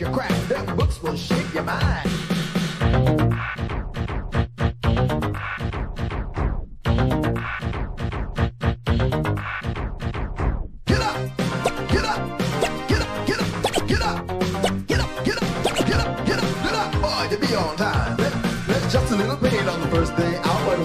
make you crack. Their books will shake your mind.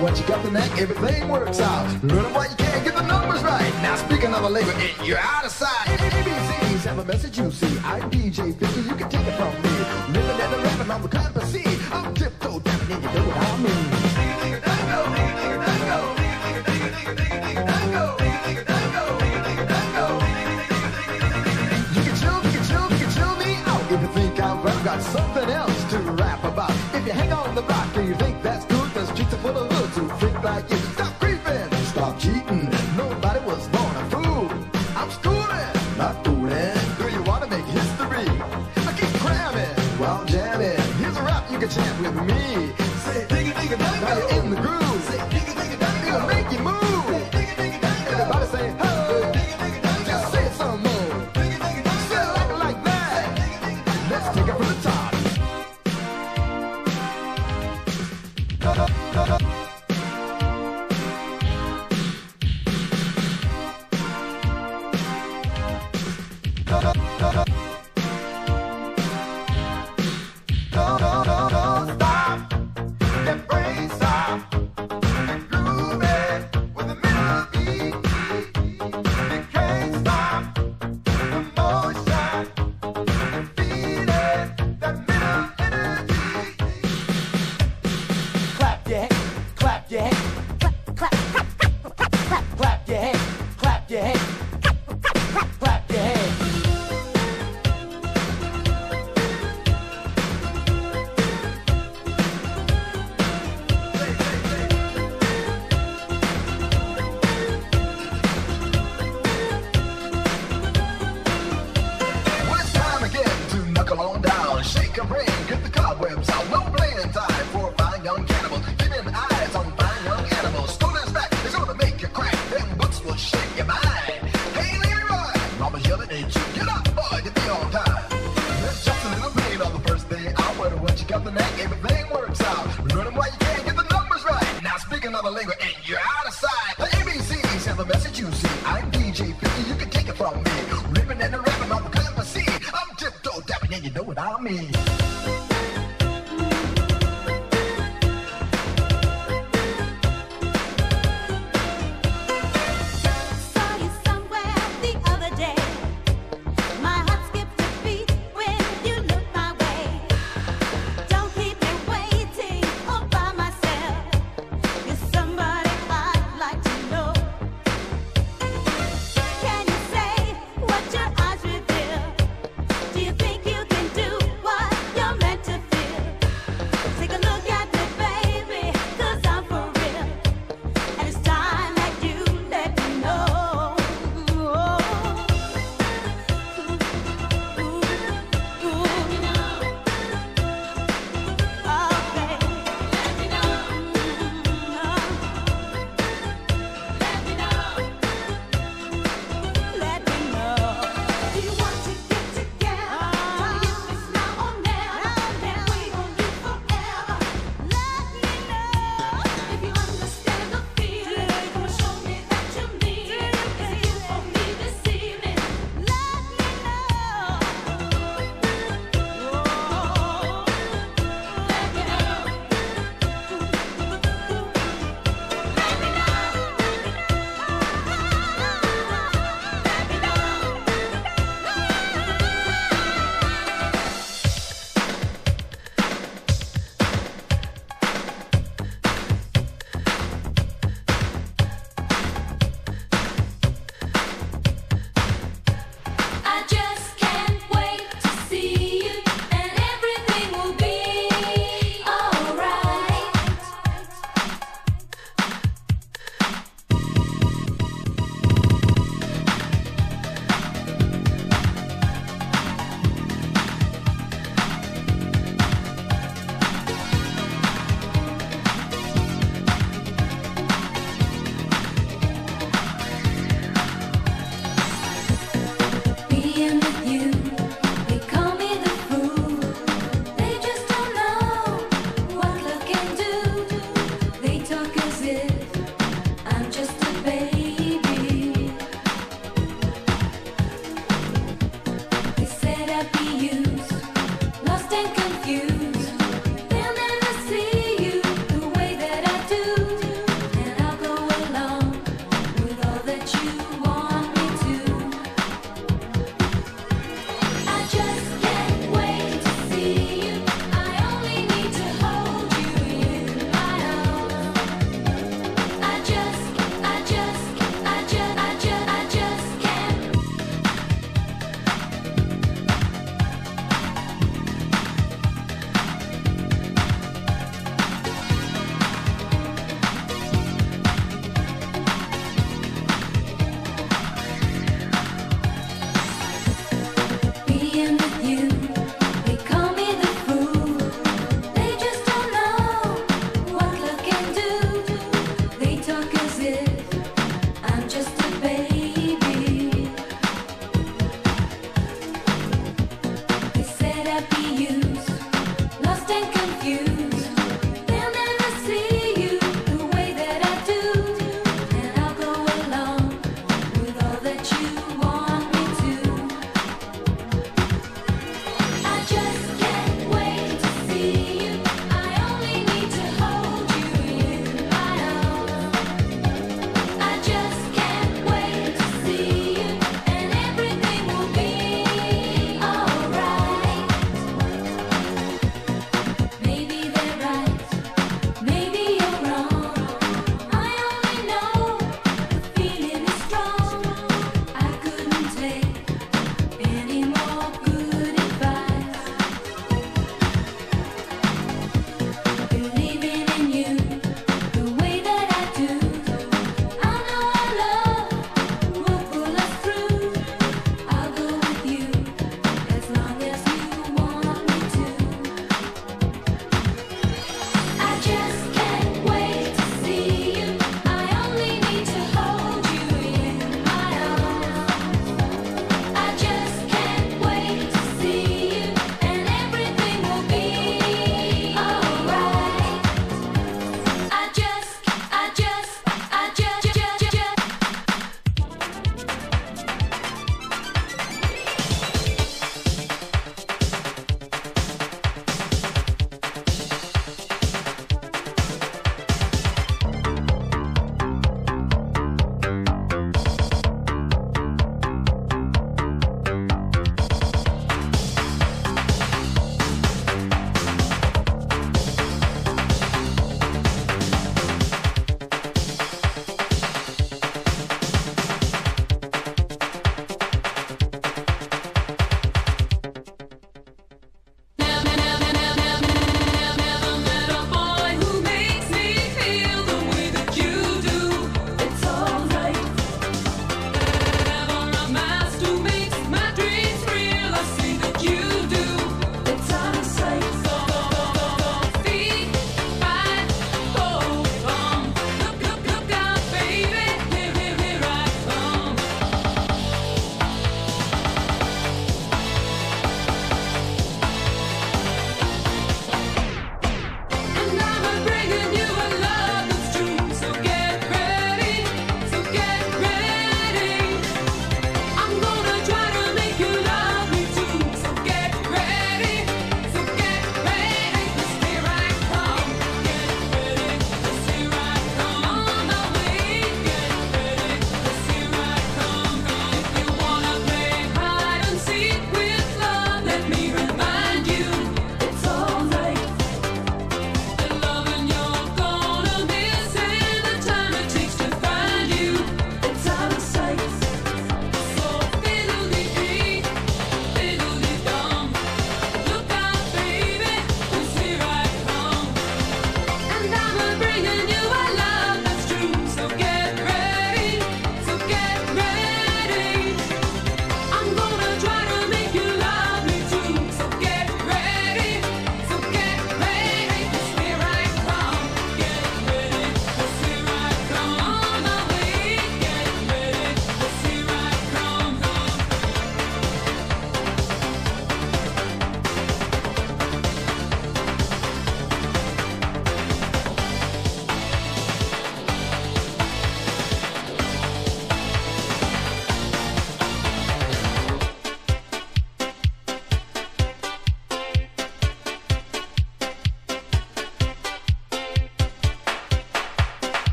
What you got the neck, everything works out. Learn why you can't get the numbers right. Now speaking of a labor, you're out of sight have a message you see. I'm DJ 50, you can take it from me. Living and rapping on the cloud of sea. I'm tiptoe tapping and you know what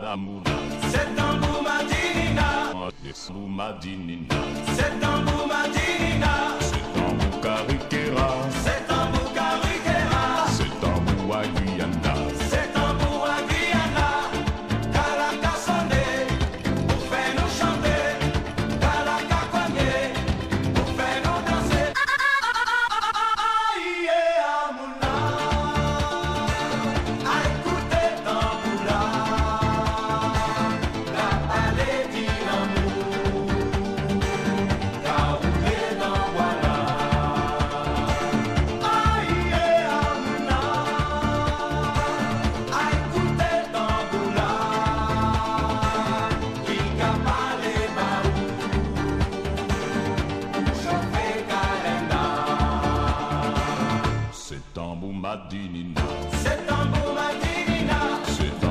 C'est un ah, Boumadinina. C'est un Boumadinina. C'est un C'est un Boukarikera. C'est C'est un boumadinina. C'est un boumadinina. C'est